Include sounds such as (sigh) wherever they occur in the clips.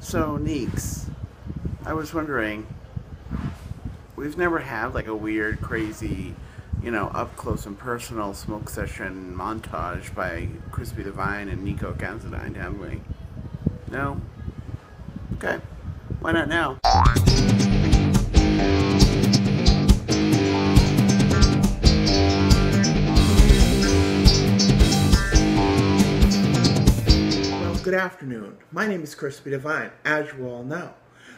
So, Neeks, I was wondering, we've never had like a weird, crazy, you know, up close and personal smoke session montage by Chrispy Divine and Nico Considine, have we? No? Okay. Why not now? Good afternoon. My name is Chrispy Divine, as you all know.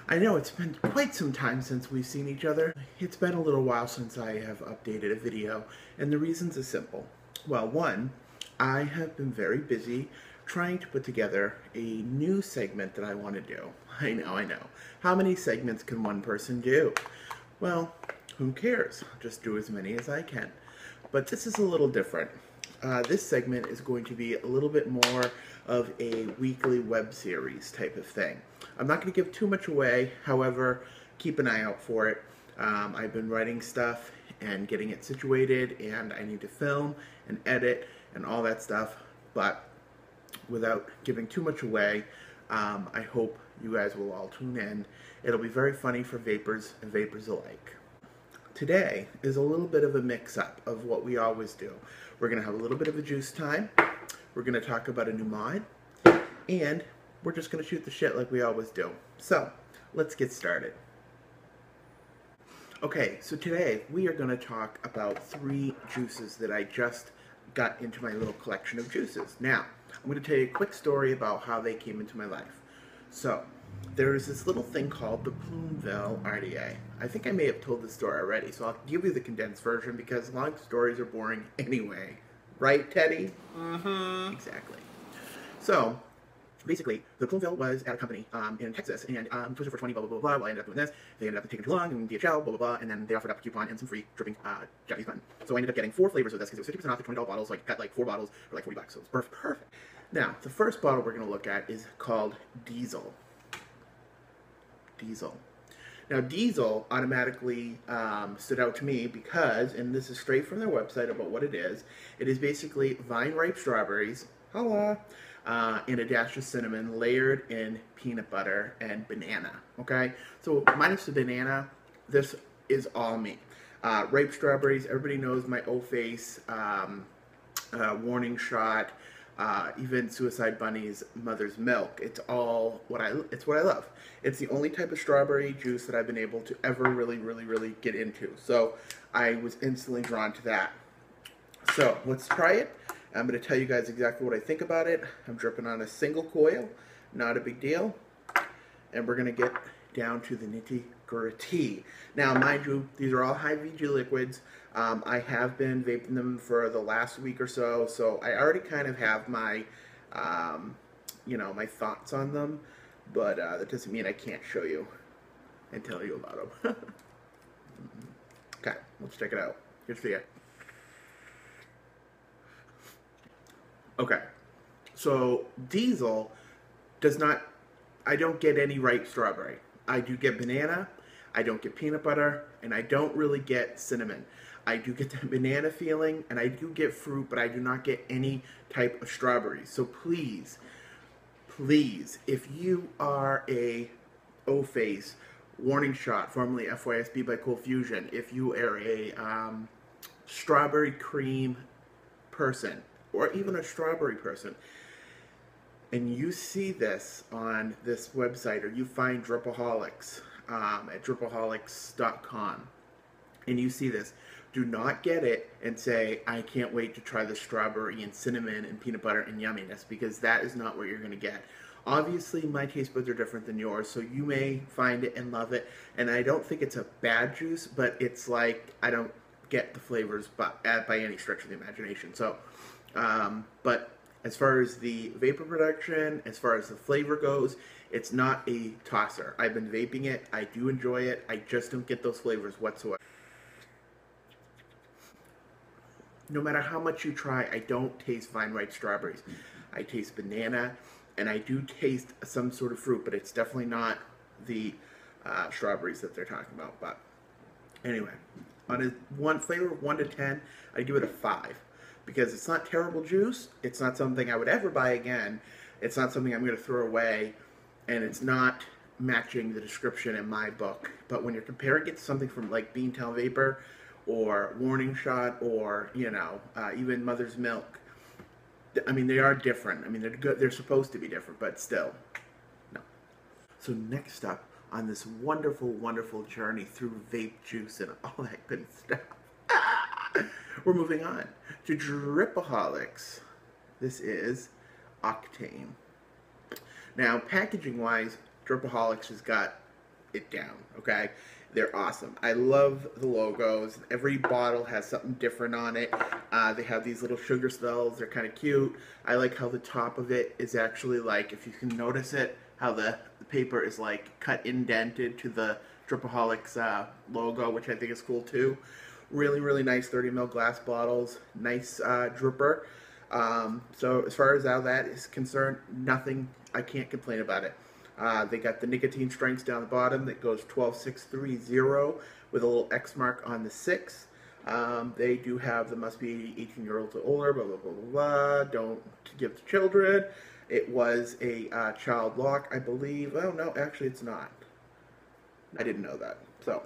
I know it's been quite some time since we've seen each other. It's been a little while since I have updated a video, and the reasons are simple. Well, one, I have been very busy trying to put together a new segment that I want to do. I know, I know. How many segments can one person do? Well, who cares? I'll just do as many as I can. But this is a little different. Uh, this segment is going to be a little bit more of a weekly web series type of thing. I'm not going to give too much away, however, keep an eye out for it. Um, I've been writing stuff and getting it situated, and I need to film and edit and all that stuff. But without giving too much away, um, I hope you guys will all tune in. It'll be very funny for vapors and vapors alike. Today is a little bit of a mix-up of what we always do. We're going to have a little bit of a juice time. We're going to talk about a new mod. And we're just going to shoot the shit like we always do. So, let's get started. Okay, so today we are going to talk about three juices that I just got into my little collection of juices. Now, I'm going to tell you a quick story about how they came into my life. So, there is this little thing called the Plume Veil RDA. I think I may have told this story already, so I'll give you the condensed version because long stories are boring (laughs) anyway. Right, Teddy? Mm-hmm. Exactly. So, basically, the Plume Veil was at a company um, in Texas, and um, Twister for 20, blah, blah, blah, blah. Well, I ended up doing this. They ended up taking too long, and DHL, blah, blah, blah, and then they offered up a coupon and some free dripping uh, Japanese bun. So I ended up getting four flavors of this because it was 50% off the $20 bottles, so I got like four bottles for like 40 bucks, so it's perfect. perfect. Now, the first bottle we're going to look at is called Diesel. Diesel. Now, Diesel automatically um, stood out to me because, and this is straight from their website about what it is, it is basically vine ripe strawberries, holla, uh, and a dash of cinnamon layered in peanut butter and banana. Okay? So, minus the banana, this is all me. Uh, ripe strawberries, everybody knows my O face um, uh, warning shot. Uh, even Suicide Bunny's Mother's Milk. It's all what I. It's what I love. It's the only type of strawberry juice that I've been able to ever really, really, really get into. So I was instantly drawn to that. So let's try it. I'm going to tell you guys exactly what I think about it. I'm dripping on a single coil, not a big deal. And we're going to get down to the nitty gritty. Now, mind you, these are all high VG liquids. Um, I have been vaping them for the last week or so, so I already kind of have my, um, you know, my thoughts on them. But uh, that doesn't mean I can't show you and tell you about them. (laughs) okay, let's check it out. Here's the Okay, so Diesel does not, I don't get any ripe strawberry. I do get banana, I don't get peanut butter, and I don't really get cinnamon. I do get that (laughs) banana feeling, and I do get fruit, but I do not get any type of strawberries. So please, please, if you are a O-Face warning shot, formerly FYSB by Cool Fusion, if you are a um, strawberry cream person, or even a strawberry person, and you see this on this website, or you find Dripaholics um, at dripaholics.com, and you see this, do not get it and say, I can't wait to try the strawberry and cinnamon and peanut butter and yumminess, because that is not what you're going to get. Obviously, my taste buds are different than yours, so you may find it and love it. And I don't think it's a bad juice, but it's like I don't get the flavors by, by any stretch of the imagination. So, um, but as far as the vapor production, as far as the flavor goes, it's not a tosser. I've been vaping it. I do enjoy it. I just don't get those flavors whatsoever. No matter how much you try, I don't taste vine ripe strawberries. I taste banana, and I do taste some sort of fruit, but it's definitely not the uh, strawberries that they're talking about. But anyway, on a one flavor of one to ten, I give it a five because it's not terrible juice. It's not something I would ever buy again. It's not something I'm going to throw away. and it's not matching the description in my book. But when you're comparing it to something from like Beantown Vapor or Warning Shot or you know uh, even Mother's Milk, I mean they are different. I mean they're good. They're supposed to be different, but still, no. So next up on this wonderful, wonderful journey through vape juice and all that good stuff. (laughs) We're moving on to Dripaholics. This is Octane. Now, packaging wise, Dripaholics has got it down, okay? They're awesome. I love the logos. Every bottle has something different on it. Uh, they have these little sugar skulls. They're kind of cute. I like how the top of it is actually like, if you can notice it, how the, the paper is like cut indented to the Dripaholics uh, logo, which I think is cool too. Really, really nice 30 ml glass bottles. Nice uh, dripper. Um, so as far as how that is concerned, nothing. I can't complain about it. Uh, they got the nicotine strengths down the bottom that goes 12630 with a little X mark on the 6. Um, they do have the must be 18 year olds or older, blah, blah, blah, blah, blah. Don't give to children. It was a uh, child lock, I believe. Oh, no, actually, it's not. I didn't know that. So,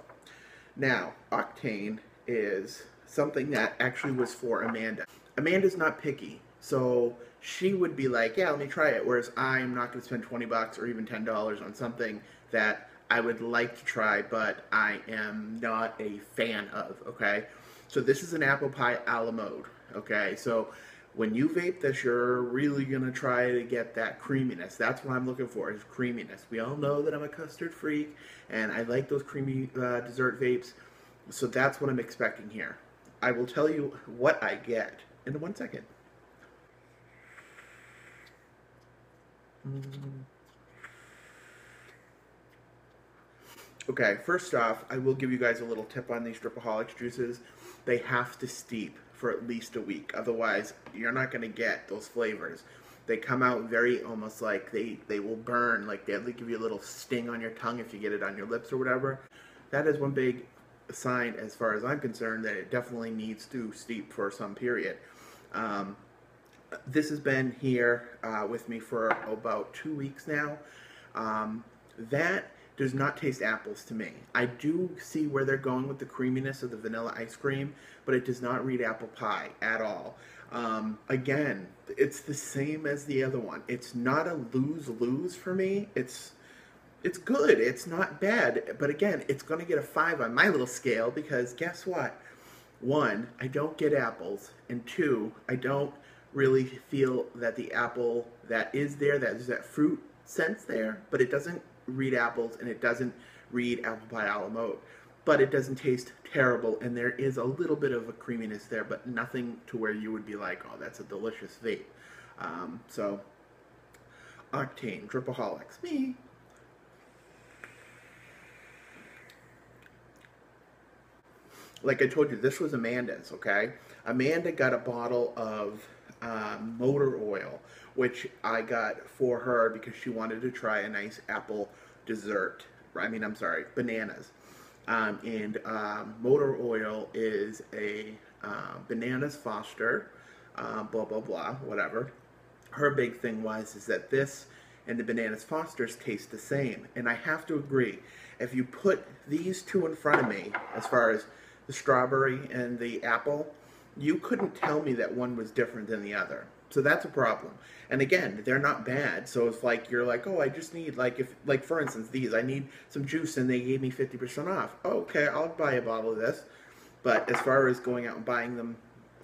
now, Octane is something that actually was for Amanda. Amanda's not picky, so she would be like, yeah, let me try it, whereas I'm not going to spend 20 bucks or even $10 on something that I would like to try, but I am not a fan of, okay? So this is an apple pie a la mode, okay? So when you vape this, you're really going to try to get that creaminess. That's what I'm looking for, is creaminess. We all know that I'm a custard freak, and I like those creamy uh, dessert vapes, so that's what I'm expecting here. I will tell you what I get in one second. Mm. Okay, first off, I will give you guys a little tip on these Dripaholics juices. They have to steep for at least a week. Otherwise, you're not going to get those flavors. They come out very almost like they, they will burn, like they'll give you a little sting on your tongue if you get it on your lips or whatever. That is one big sign, as far as I'm concerned, that it definitely needs to steep for some period. Um, this has been here uh, with me for about two weeks now. Um, that does not taste apples to me. I do see where they're going with the creaminess of the vanilla ice cream, but it does not read apple pie at all. Um, again, it's the same as the other one. It's not a lose-lose for me. It's it's good. It's not bad. But again, it's going to get a five on my little scale because guess what? One, I don't get apples, and two, I don't really feel that the apple that is there, that is that fruit sense there, but it doesn't read apples and it doesn't read apple pie a la mode. But it doesn't taste terrible, and there is a little bit of a creaminess there, but nothing to where you would be like, oh, that's a delicious vape. Um, so, Octane, Dripaholics, me. Like I told you, this was Amanda's, okay? Amanda got a bottle of uh, motor oil, which I got for her because she wanted to try a nice apple dessert. I mean, I'm sorry, bananas. Um, and um, motor oil is a uh, bananas Foster, uh, blah blah blah, whatever. Her big thing was is that this and the bananas Fosters taste the same, and I have to agree. If you put these two in front of me, as far as the strawberry and the apple, you couldn't tell me that one was different than the other. So that's a problem. And again, they're not bad. So it's like you're like, oh, I just need like if like for instance these, I need some juice and they gave me fifty percent off. Okay, I'll buy a bottle of this. But as far as going out and buying them,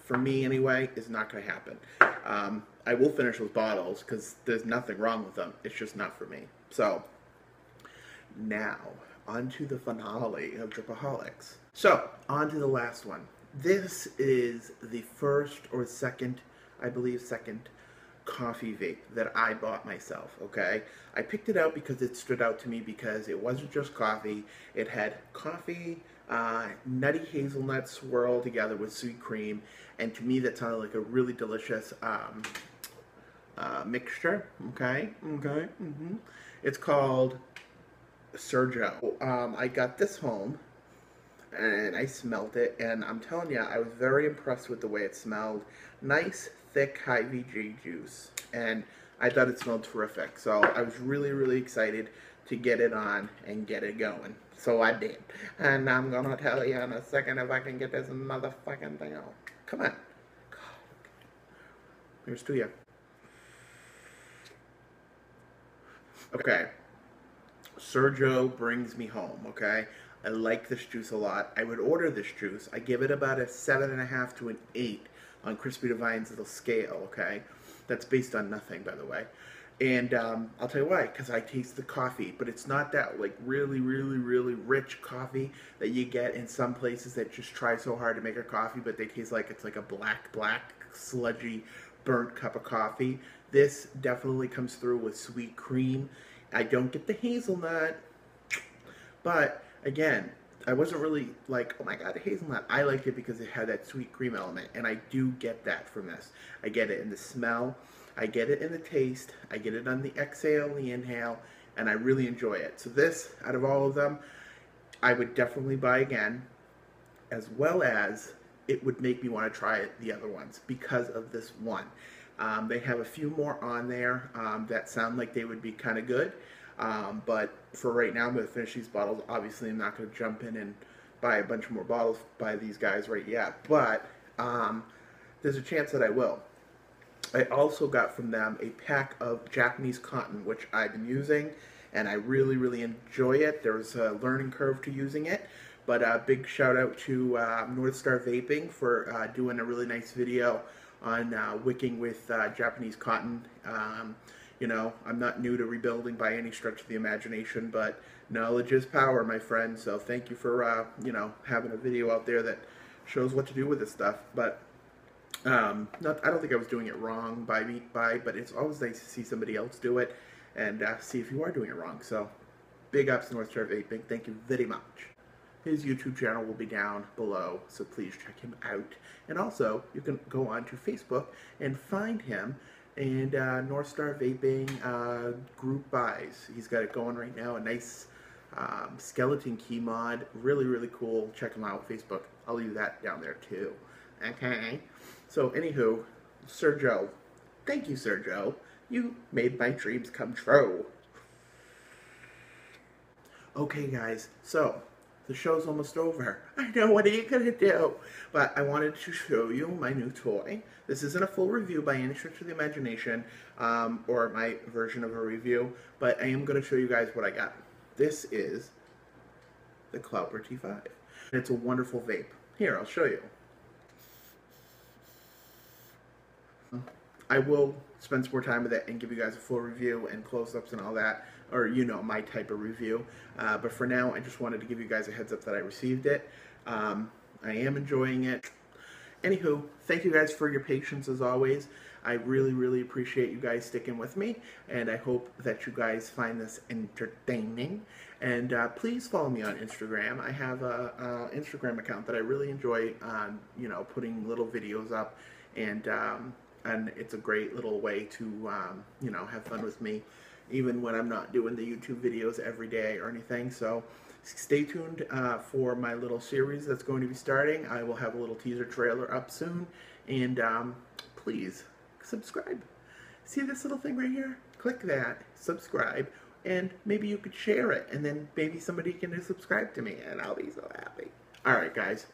for me anyway, is not going to happen. Um, I will finish those bottles because there's nothing wrong with them. It's just not for me. So now on to the finale of Dripaholics. So on to the last one. This is the first or second, I believe, second coffee vape that I bought myself, okay? I picked it out because it stood out to me because it wasn't just coffee. It had coffee, uh, nutty hazelnut swirled together with sweet cream, and to me that sounded like a really delicious um, uh, mixture, okay? Okay, mm -hmm. It's called Sergio. Um, I got this home and I smelled it, and I'm telling you, I was very impressed with the way it smelled. Nice, thick, high VG juice, and I thought it smelled terrific. So I was really, really excited to get it on and get it going. So I did. And I'm going to tell you in a second if I can get this motherfucking thing on. Come on. Here's to you. Okay. Sergio brings me home, okay? I like this juice a lot. I would order this juice. I give it about a seven and a half to an eight on Chrispy Divine's little scale, okay? That's based on nothing, by the way. And um, I'll tell you why, because I taste the coffee, but it's not that like really, really, really rich coffee that you get in some places that just try so hard to make a coffee, but they taste like it's like a black, black, sludgy, burnt cup of coffee. This definitely comes through with sweet cream. I don't get the hazelnut, but again, I wasn't really like, oh my god, the hazelnut. I liked it because it had that sweet cream element, and I do get that from this. I get it in the smell, I get it in the taste, I get it on the exhale and the inhale, and I really enjoy it. So this, out of all of them, I would definitely buy again, as well as it would make me want to try the other ones because of this one. Um, they have a few more on there um, that sound like they would be kind of good. Um, but for right now, I'm going to finish these bottles. Obviously, I'm not going to jump in and buy a bunch more bottles by these guys right yet. But um, there's a chance that I will. I also got from them a pack of Japanese cotton, which I've been using, and I really, really enjoy it. There's a learning curve to using it. But a big shout out to uh, North Star Vaping for uh, doing a really nice video on uh, wicking with uh, Japanese cotton. Um, you know, I'm not new to rebuilding by any stretch of the imagination, but knowledge is power, my friend. So thank you for, uh, you know, having a video out there that shows what to do with this stuff. But um, not, I don't think I was doing it wrong by me, by, but it's always nice to see somebody else do it and uh, see if you are doing it wrong. So big ups North Star Vaping. Thank you very much. His YouTube channel will be down below, so please check him out. And also, you can go on to Facebook and find him and uh, North Star Vaping uh, group buys. He's got it going right now. A nice um, skeleton key mod. Really, really cool. Check him out. On Facebook. I'll leave that down there too. Okay. So, anywho, Sergio. Thank you, Sergio. You made my dreams come true. Okay, guys. So, the show's almost over. I know, what are you going to do? But I wanted to show you my new toy. This isn't a full review by any stretch of the imagination, um, or my version of a review, but I am going to show you guys what I got. This is the Cloupor T5. It's a wonderful vape. Here, I'll show you. I will spend some more time with it and give you guys a full review and close-ups and all that or you know my type of review. Uh, but for now, I just wanted to give you guys a heads up that I received it. Um, I am enjoying it. Anywho, thank you guys for your patience as always. I really, really appreciate you guys sticking with me, and I hope that you guys find this entertaining. And uh, please follow me on Instagram. I have a, a, Instagram account that I really enjoy, um, you know, putting little videos up, and um, and it's a great little way to, um, you know, have fun with me even when I'm not doing the YouTube videos every day or anything. So stay tuned uh, for my little series that's going to be starting. I will have a little teaser trailer up soon. And um, please subscribe. See this little thing right here? Click that, subscribe, and maybe you could share it. And then maybe somebody can subscribe to me and I'll be so happy. All right, guys.